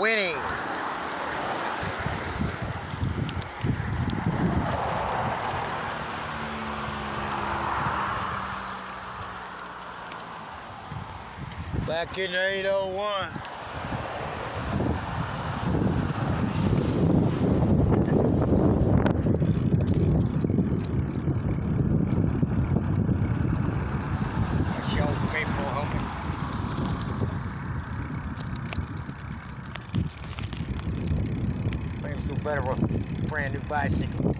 winning. Back in 801. Things do better a brand new bicycle.